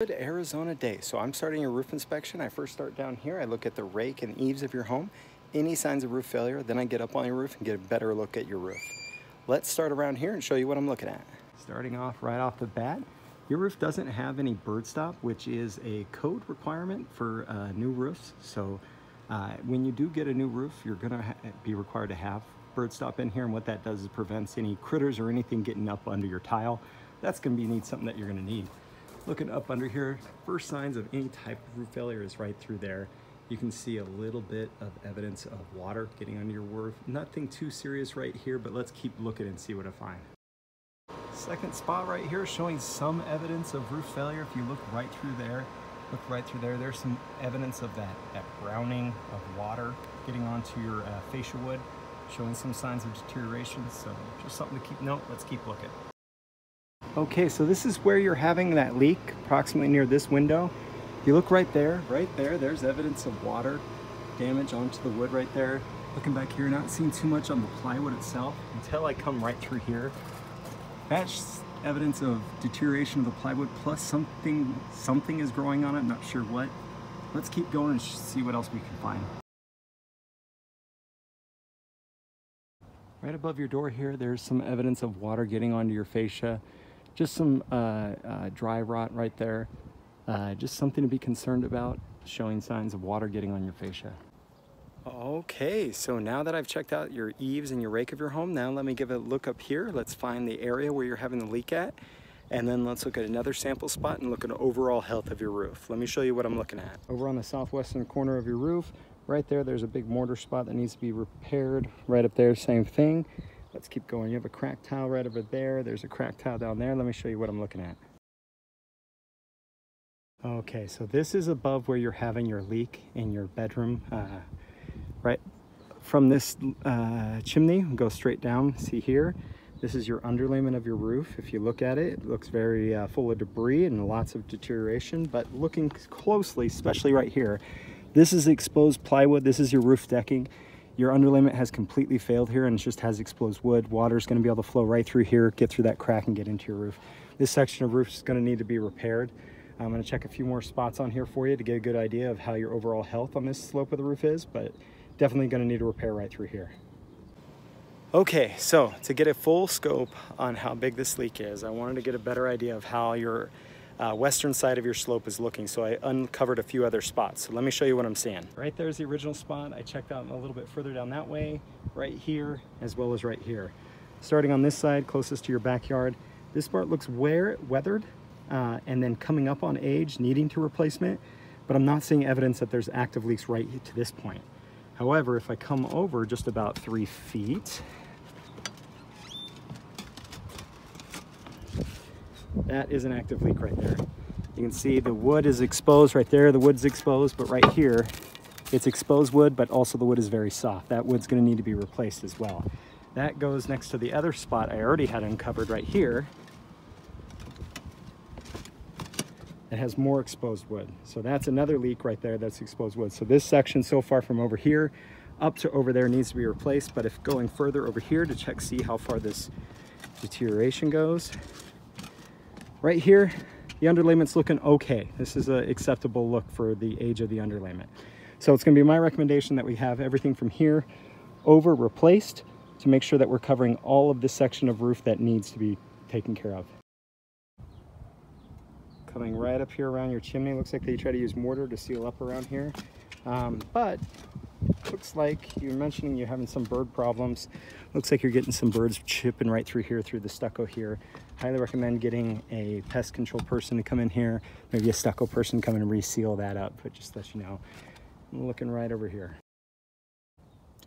Good Arizona day. So I'm starting a roof inspection. I first start down here. I look at the rake and eaves of your home. Any signs of roof failure, then I get up on your roof and get a better look at your roof. Let's start around here and show you what I'm looking at. Starting off right off the bat, your roof doesn't have any bird stop, which is a code requirement for uh, new roofs. So uh, when you do get a new roof, you're gonna be required to have bird stop in here. And what that does is prevents any critters or anything getting up under your tile. That's gonna be need something that you're gonna need. Looking up under here, first signs of any type of roof failure is right through there. You can see a little bit of evidence of water getting under your roof. Nothing too serious right here, but let's keep looking and see what I find. Second spot right here showing some evidence of roof failure. If you look right through there, look right through there, there's some evidence of that, that browning of water getting onto your uh, fascia wood, showing some signs of deterioration. So just something to keep note. Let's keep looking. Okay, so this is where you're having that leak, approximately near this window. If you look right there, right there, there's evidence of water damage onto the wood right there. Looking back here, not seeing too much on the plywood itself until I come right through here. That's evidence of deterioration of the plywood plus something something is growing on it, not sure what. Let's keep going and see what else we can find. Right above your door here, there's some evidence of water getting onto your fascia just some uh, uh, dry rot right there. Uh, just something to be concerned about, showing signs of water getting on your fascia. Okay, so now that I've checked out your eaves and your rake of your home, now let me give a look up here. Let's find the area where you're having the leak at, and then let's look at another sample spot and look at overall health of your roof. Let me show you what I'm looking at. Over on the southwestern corner of your roof, right there, there's a big mortar spot that needs to be repaired. Right up there, same thing. Let's keep going. You have a cracked tile right over there. There's a cracked tile down there. Let me show you what I'm looking at. Okay, so this is above where you're having your leak in your bedroom. Uh, right from this uh, chimney, go straight down, see here. This is your underlayment of your roof. If you look at it, it looks very uh, full of debris and lots of deterioration, but looking closely, especially right here, this is exposed plywood. This is your roof decking. Your underlayment has completely failed here and it just has exposed wood. Water's gonna be able to flow right through here, get through that crack and get into your roof. This section of roof is gonna need to be repaired. I'm gonna check a few more spots on here for you to get a good idea of how your overall health on this slope of the roof is, but definitely gonna need a repair right through here. Okay, so to get a full scope on how big this leak is, I wanted to get a better idea of how your uh, western side of your slope is looking. So I uncovered a few other spots. So let me show you what I'm seeing. Right there's the original spot. I checked out a little bit further down that way, right here, as well as right here. Starting on this side, closest to your backyard, this part looks weathered uh, and then coming up on age, needing to replacement, but I'm not seeing evidence that there's active leaks right to this point. However, if I come over just about three feet, That is an active leak right there. You can see the wood is exposed right there. The wood's exposed, but right here, it's exposed wood, but also the wood is very soft. That wood's gonna need to be replaced as well. That goes next to the other spot I already had uncovered right here. It has more exposed wood. So that's another leak right there that's exposed wood. So this section so far from over here up to over there needs to be replaced. But if going further over here to check, see how far this deterioration goes, Right here, the underlayment's looking okay. This is an acceptable look for the age of the underlayment. So it's gonna be my recommendation that we have everything from here over replaced to make sure that we're covering all of this section of roof that needs to be taken care of. Coming right up here around your chimney, looks like they try to use mortar to seal up around here. Um, but looks like you're mentioning you're having some bird problems. Looks like you're getting some birds chipping right through here, through the stucco here. Highly recommend getting a pest control person to come in here, maybe a stucco person come and reseal that up, but just let you know. I'm looking right over here.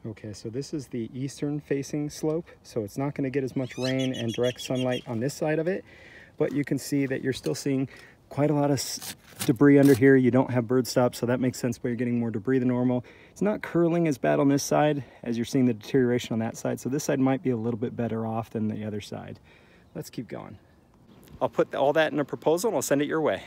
Okay, so this is the eastern facing slope, so it's not gonna get as much rain and direct sunlight on this side of it, but you can see that you're still seeing quite a lot of debris under here. You don't have bird stops, so that makes sense why you're getting more debris than normal. It's not curling as bad on this side as you're seeing the deterioration on that side. So this side might be a little bit better off than the other side. Let's keep going. I'll put all that in a proposal and I'll send it your way.